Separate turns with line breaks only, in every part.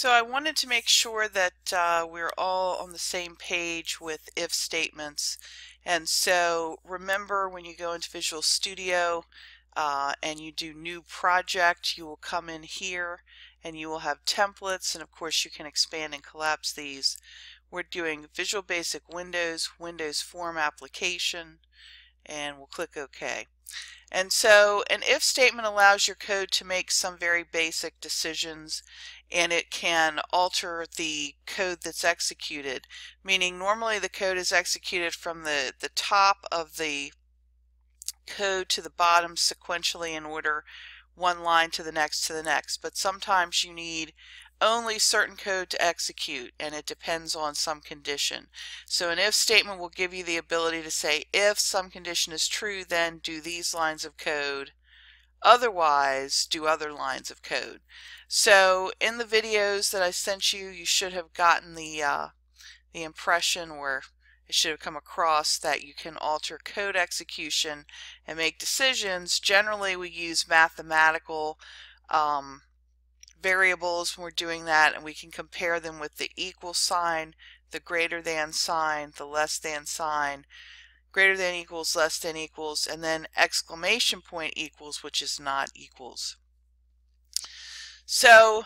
So I wanted to make sure that uh, we're all on the same page with if statements. And so remember when you go into Visual Studio uh, and you do new project, you will come in here and you will have templates and of course you can expand and collapse these. We're doing Visual Basic Windows, Windows Form Application, and we'll click OK. And so an if statement allows your code to make some very basic decisions and it can alter the code that's executed. Meaning normally the code is executed from the, the top of the code to the bottom sequentially in order one line to the next to the next. But sometimes you need only certain code to execute and it depends on some condition. So an if statement will give you the ability to say if some condition is true then do these lines of code otherwise do other lines of code. So in the videos that I sent you you should have gotten the uh, the impression or it should have come across that you can alter code execution and make decisions. Generally we use mathematical um, variables when we're doing that and we can compare them with the equal sign, the greater than sign, the less than sign, greater than equals, less than equals, and then exclamation point equals, which is not equals. So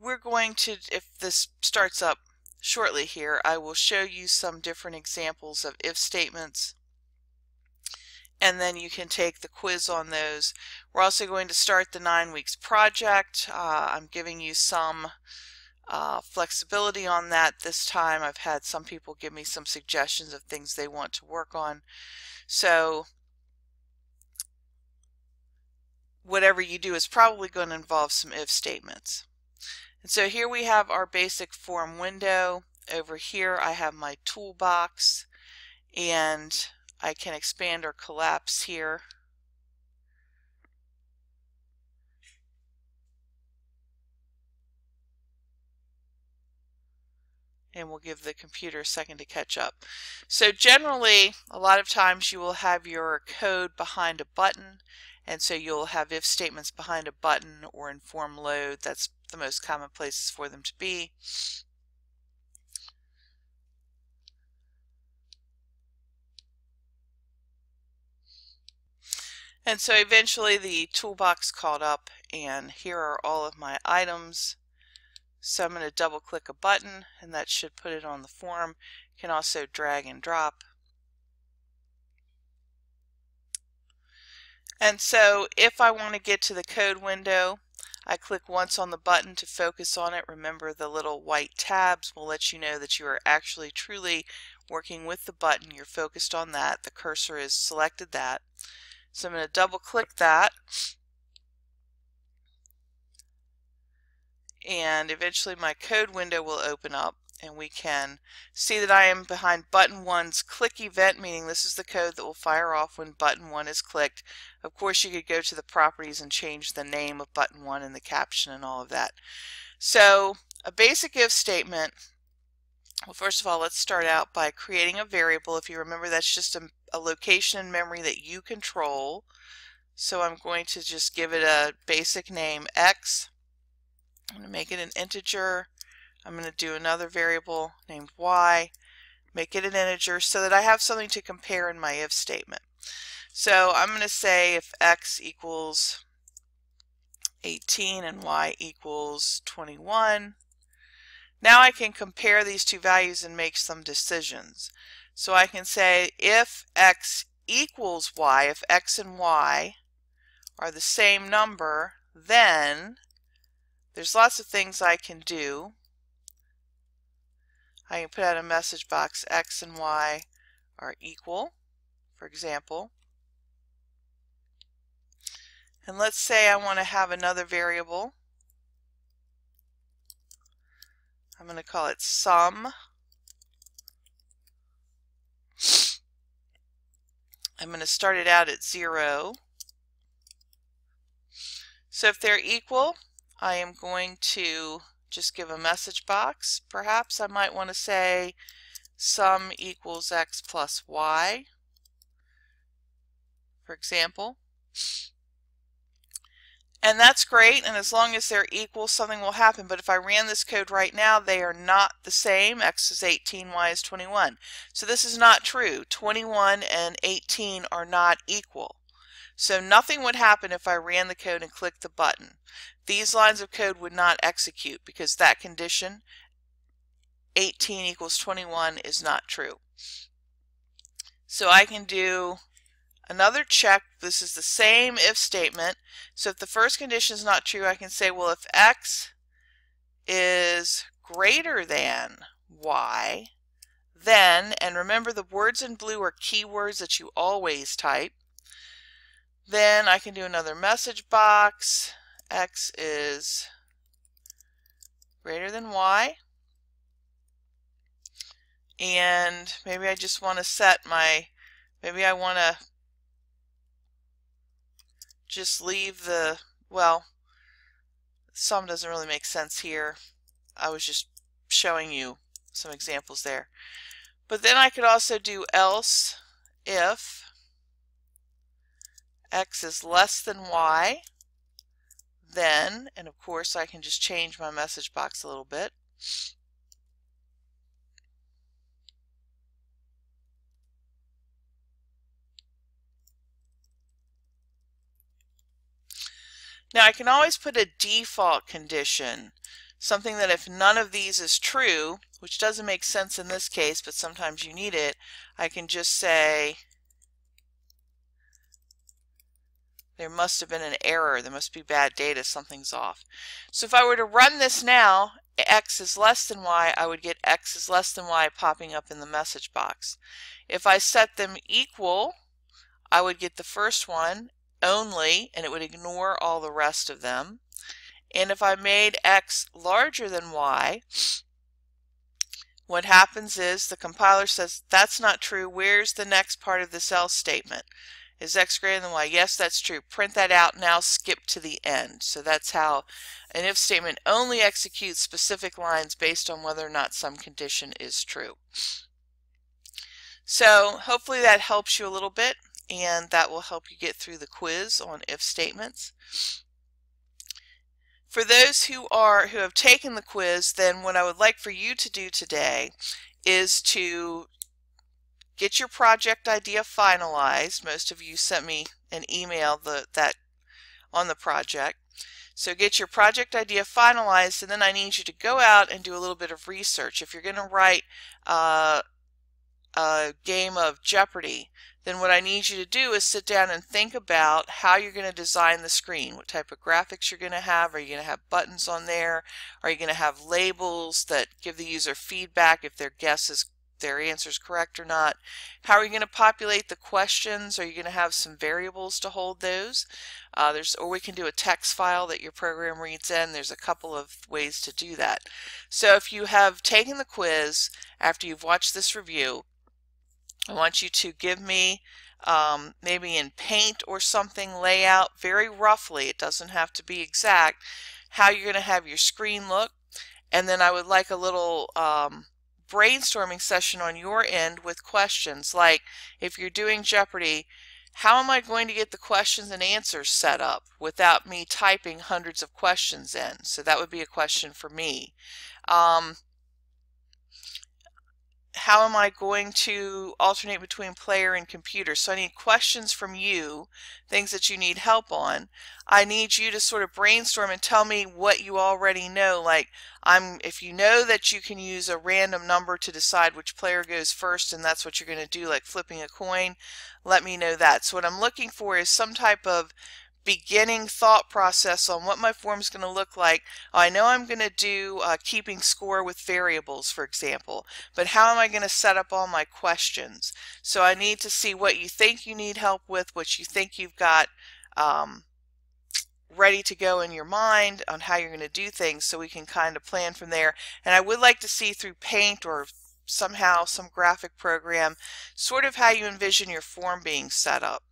we're going to, if this starts up shortly here, I will show you some different examples of if statements and then you can take the quiz on those. We're also going to start the nine weeks project. Uh, I'm giving you some uh, flexibility on that this time. I've had some people give me some suggestions of things they want to work on. So whatever you do is probably going to involve some if statements. And so here we have our basic form window. Over here I have my toolbox and I can expand or collapse here. and we'll give the computer a second to catch up. So generally, a lot of times you will have your code behind a button, and so you'll have if statements behind a button or in form load. That's the most common places for them to be. And so eventually the toolbox called up and here are all of my items. So I'm going to double click a button and that should put it on the form. You can also drag and drop. And so if I want to get to the code window, I click once on the button to focus on it. Remember the little white tabs will let you know that you are actually truly working with the button. You're focused on that. The cursor is selected that. So I'm going to double click that. And eventually my code window will open up and we can see that I am behind button 1's click event, meaning this is the code that will fire off when button 1 is clicked. Of course, you could go to the properties and change the name of button 1 and the caption and all of that. So a basic if statement well, first of all, let's start out by creating a variable. If you remember, that's just a, a, location in memory that you control. So I'm going to just give it a basic name, x. I'm going to make it an integer. I'm going to do another variable named y, make it an integer so that I have something to compare in my if statement. So I'm going to say if x equals 18 and y equals 21, now I can compare these two values and make some decisions. So I can say if x equals y, if x and y are the same number, then there's lots of things I can do. I can put out a message box x and y are equal, for example. And let's say I want to have another variable I'm going to call it sum. I'm going to start it out at 0. So if they're equal, I am going to just give a message box. Perhaps I might want to say sum equals x plus y, for example. And that's great, and as long as they're equal, something will happen. But if I ran this code right now, they are not the same. X is 18, Y is 21. So this is not true. 21 and 18 are not equal. So nothing would happen if I ran the code and clicked the button. These lines of code would not execute because that condition, 18 equals 21, is not true. So I can do Another check, this is the same if statement. So if the first condition is not true, I can say, well, if x is greater than y, then, and remember the words in blue are keywords that you always type, then I can do another message box. x is greater than y. And maybe I just want to set my, maybe I want to just leave the, well, sum doesn't really make sense here. I was just showing you some examples there. But then I could also do else if x is less than y, then, and of course I can just change my message box a little bit. Now I can always put a default condition, something that if none of these is true, which doesn't make sense in this case, but sometimes you need it, I can just say there must have been an error, there must be bad data, something's off. So if I were to run this now, x is less than y, I would get x is less than y popping up in the message box. If I set them equal, I would get the first one only, and it would ignore all the rest of them. And if I made x larger than y, what happens is the compiler says, that's not true. Where's the next part of this else statement? Is x greater than y? Yes, that's true. Print that out now, skip to the end. So that's how an if statement only executes specific lines based on whether or not some condition is true. So hopefully that helps you a little bit and that will help you get through the quiz on if statements. For those who are who have taken the quiz, then what I would like for you to do today is to get your project idea finalized. Most of you sent me an email the, that on the project. So get your project idea finalized and then I need you to go out and do a little bit of research. If you're going to write uh, game of Jeopardy, then what I need you to do is sit down and think about how you're going to design the screen. What type of graphics you're going to have. Are you going to have buttons on there? Are you going to have labels that give the user feedback if their guess is their answer is correct or not? How are you going to populate the questions? Are you going to have some variables to hold those? Uh, there's, or we can do a text file that your program reads in. There's a couple of ways to do that. So if you have taken the quiz after you've watched this review, I want you to give me um, maybe in paint or something layout very roughly, it doesn't have to be exact, how you're going to have your screen look. And then I would like a little um, brainstorming session on your end with questions like if you're doing Jeopardy, how am I going to get the questions and answers set up without me typing hundreds of questions in? So that would be a question for me. Um, how am I going to alternate between player and computer? So I need questions from you, things that you need help on. I need you to sort of brainstorm and tell me what you already know. Like I'm, if you know that you can use a random number to decide which player goes first and that's what you're going to do, like flipping a coin, let me know that. So what I'm looking for is some type of beginning thought process on what my form is going to look like. I know I'm going to do uh, keeping score with variables, for example, but how am I going to set up all my questions? So I need to see what you think you need help with, what you think you've got um, ready to go in your mind on how you're going to do things so we can kind of plan from there. And I would like to see through Paint or somehow some graphic program sort of how you envision your form being set up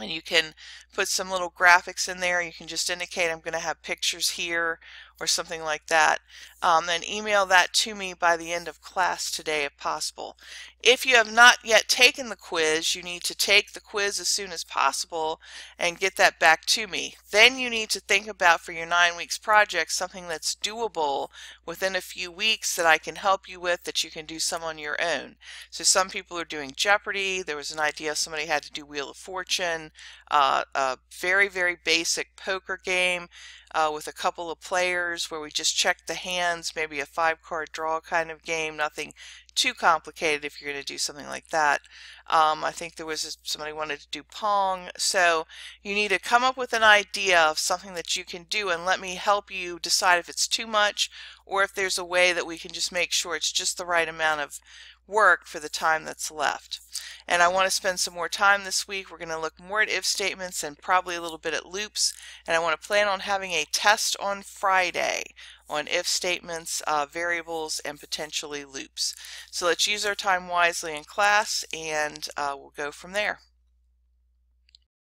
and you can put some little graphics in there. You can just indicate I'm going to have pictures here or something like that, um, then email that to me by the end of class today if possible. If you have not yet taken the quiz, you need to take the quiz as soon as possible and get that back to me. Then you need to think about for your nine weeks project something that's doable within a few weeks that I can help you with that you can do some on your own. So some people are doing Jeopardy. There was an idea somebody had to do Wheel of Fortune, uh, a very, very basic poker game uh, with a couple of players where we just check the hands, maybe a five card draw kind of game, nothing too complicated if you're going to do something like that. Um, I think there was somebody wanted to do Pong. So you need to come up with an idea of something that you can do and let me help you decide if it's too much or if there's a way that we can just make sure it's just the right amount of work for the time that's left. And I want to spend some more time this week. We're going to look more at if statements and probably a little bit at loops. And I want to plan on having a test on Friday on if statements, uh, variables, and potentially loops. So let's use our time wisely in class and uh, we'll go from there.